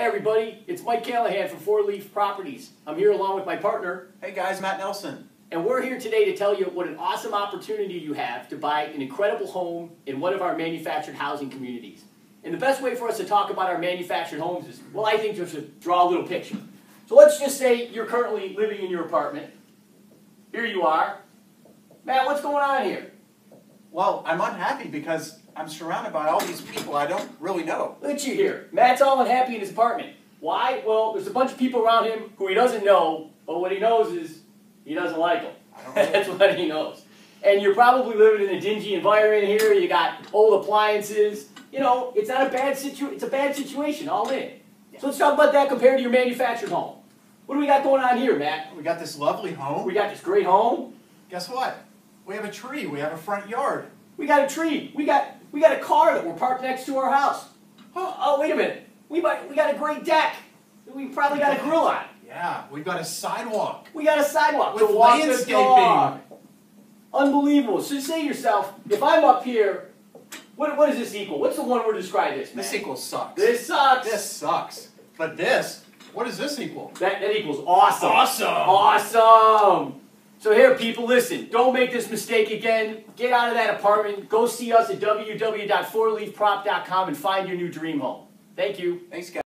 Hey everybody, it's Mike Callaghan from Four Leaf Properties. I'm here along with my partner, Hey guys, Matt Nelson. and we're here today to tell you what an awesome opportunity you have to buy an incredible home in one of our manufactured housing communities. And the best way for us to talk about our manufactured homes is, well, I think just to draw a little picture. So let's just say you're currently living in your apartment. Here you are. Matt, what's going on here? Well, I'm unhappy because I'm surrounded by all these people I don't really know. Look at you here. Matt's all unhappy in his apartment. Why? Well, there's a bunch of people around him who he doesn't know, but what he knows is he doesn't like them. I don't know. That's what he knows. And you're probably living in a dingy environment here. You got old appliances. You know, it's not a bad situ. It's a bad situation all in. So let's talk about that compared to your manufactured home. What do we got going on here, Matt? We got this lovely home. We got this great home. Guess what? We have a tree. We have a front yard. We got a tree. We got we got a car that we're parked next to our house. Oh, oh wait a minute. We might we got a great deck. We probably got a grill on. Yeah, we've got a sidewalk. We got a sidewalk With to walk the landscaping. dog. Unbelievable. So say to yourself, if I'm up here, what, what does this equal? What's the one word to describe this? This equals sucks. This sucks. This sucks. But this, what does this equal? That, that equals awesome. Awesome. Awesome. So here, people, listen. Don't make this mistake again. Get out of that apartment. Go see us at www.fourleafprop.com and find your new dream home. Thank you. Thanks, guys.